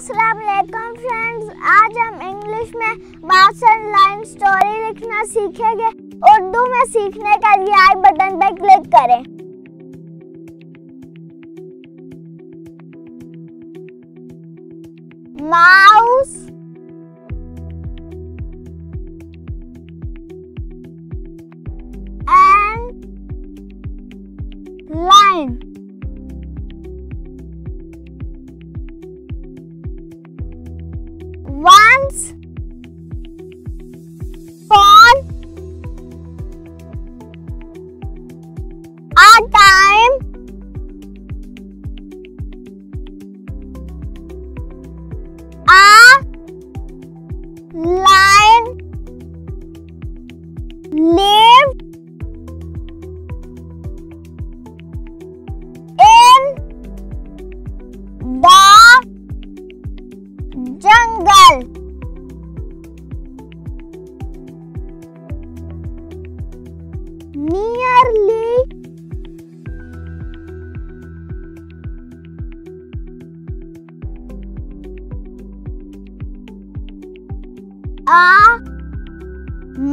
अस्सलाम फ्रेंड्स आज हम इंग्लिश में बासठ लाइन स्टोरी लिखना सीखेंगे। उर्दू में सीखने के लिए आई बटन पर क्लिक करें। Mouse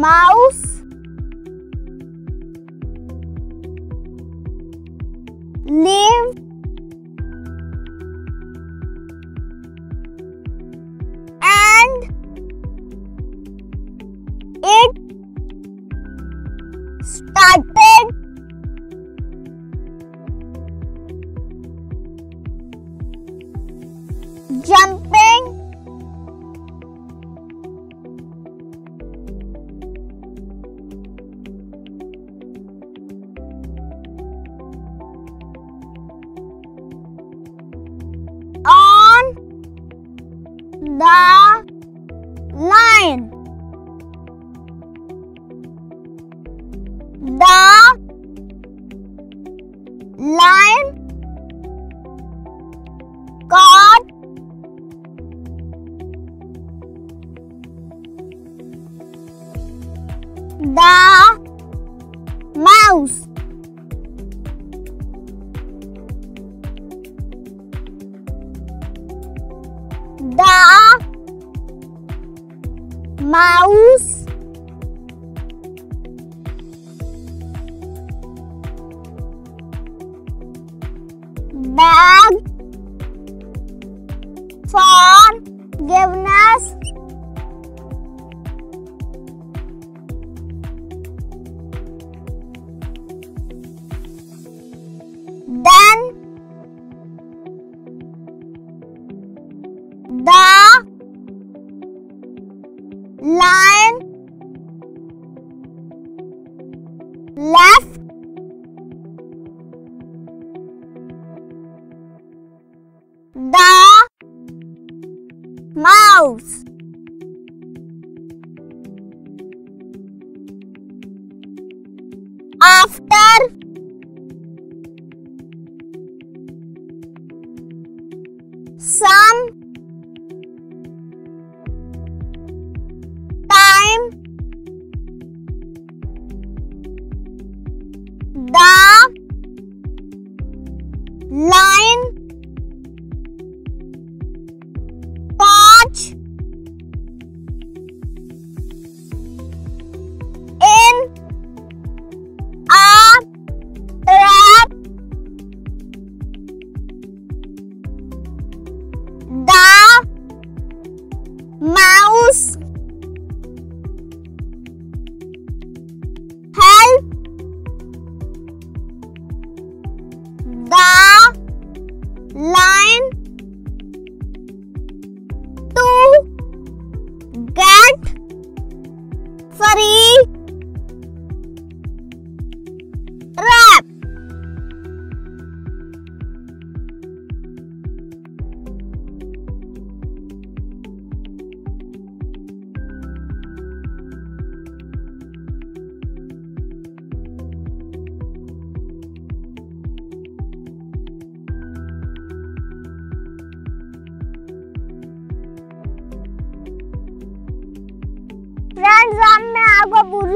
mouse, live, the line. The line caught the Bye. clothes.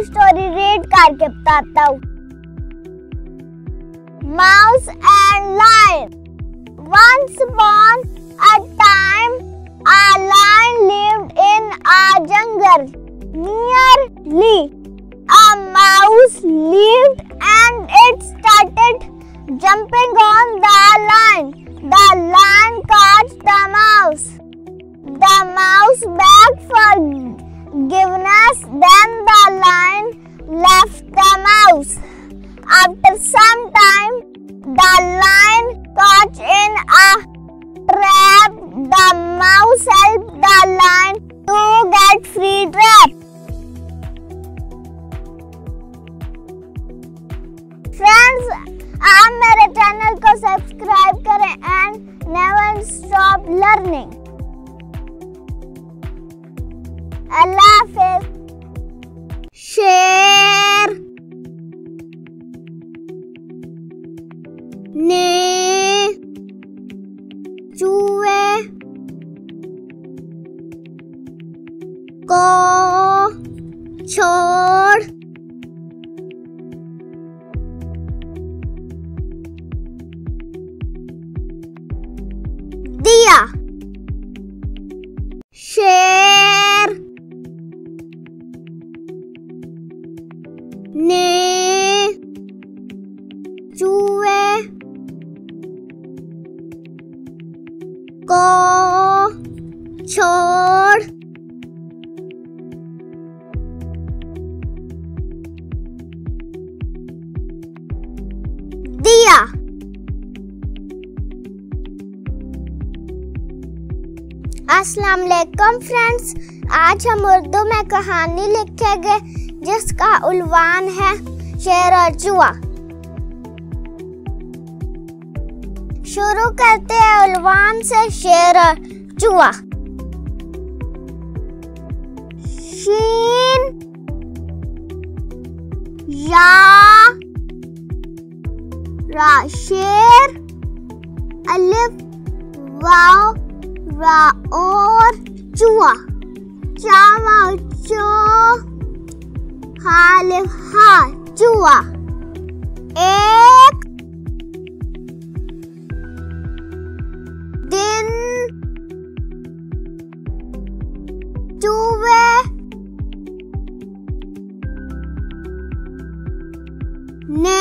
Story story read ಕಾರ್ಕೆಪ್ತಾ ತಾವು Mouse and Lion Once upon a time, a lion lived in a jungle. Nearly, a mouse lived and it started jumping on the lion. The lion caught the mouse. The mouse begged for given us, then the lion left the mouse. After some time, the lion caught in a trap. The mouse helped the lion to get free trap. friends, आप मेरे channel को subscribe करें and never stop learning. Allah Hafiz. अस्सलाम वालेकुम friends. आज हम उर्दू में कहानी लिखेंगे, जिसका उल्वान है शेर और जुआ। शुरू करते हैं उल्वान से शेर और जुआ। शीन, या, रा, शेर, अलिफ रा और जुआ चावा चो हालिफ हा जुआ एक दिन चूहे ने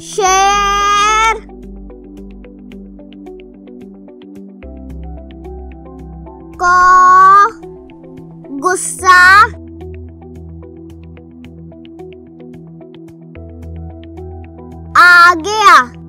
शेर को गुस्सा आ गया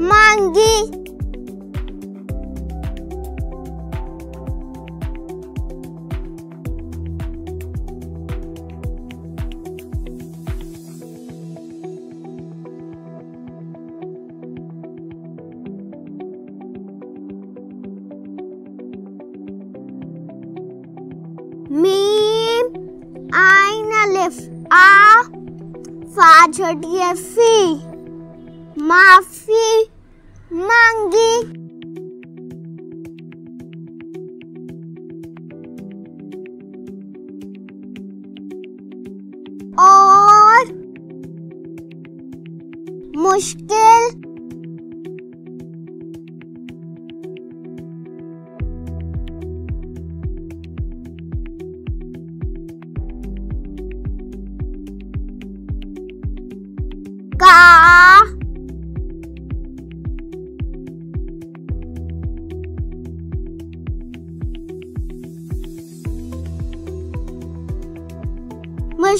mangi. Mim, ein Alif, A, Fajr, F, माफी मांगी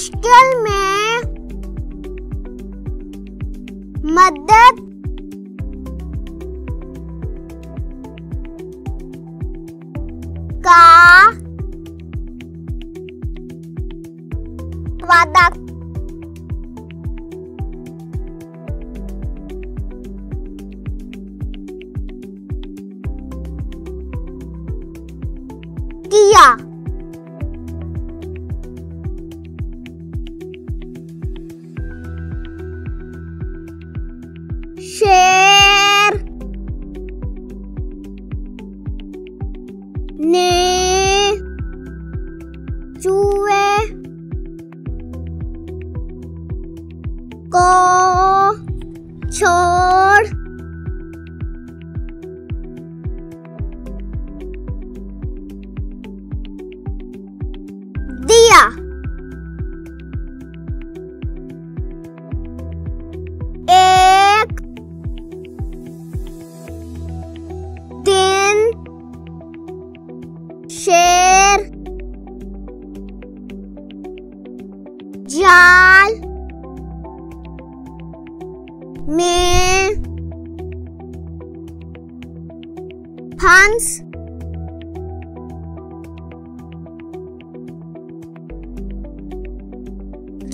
मुश्किल में मदद का वादा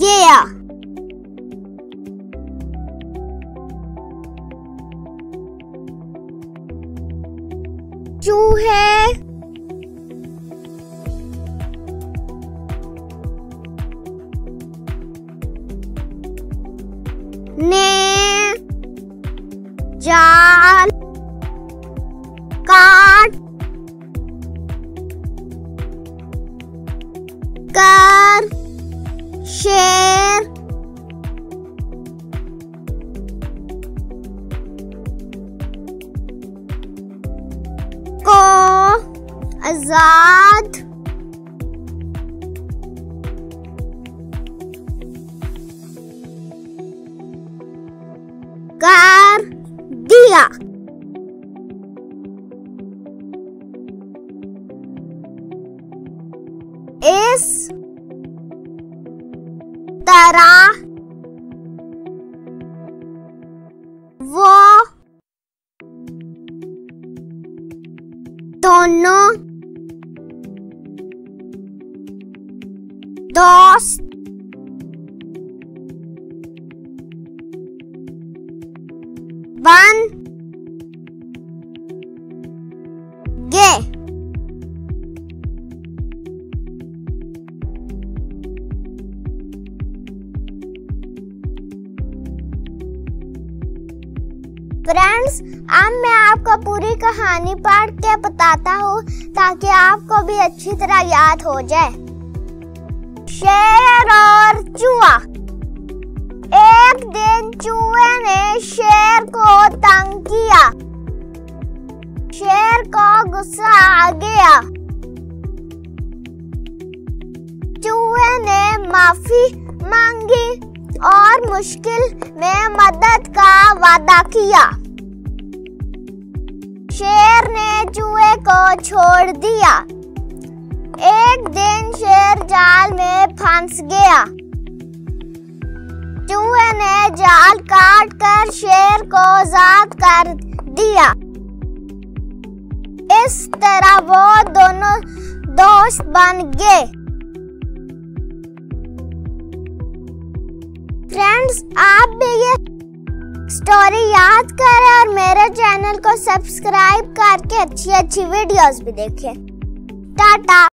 गया चूहे ने जाल काट कर शेर आज़ाद। कर दिया। इस तरह फ्रेंड्स अब मैं आपको पूरी कहानी पढ़ के बताता हूँ ताकि आपको भी अच्छी तरह याद हो जाए। शेर और चूहा। एक दिन चूहे ने शेर को तंग किया। शेर को गुस्सा आ गया। चूहे ने माफ़ी मांगी और मुश्किल में मदद का वादा किया। शेर ने चूहे को छोड़ दिया। एक दिन शेर जाल में फंस गया। चूहे ने जाल काट कर शेर को आज़ाद कर दिया। इस तरह वो दोनों दोस्त बन गए। फ्रेंड्स आप भी ये स्टोरी याद करें और मेरे चैनल को सब्सक्राइब करके अच्छी अच्छी वीडियोस भी देखें टाटा।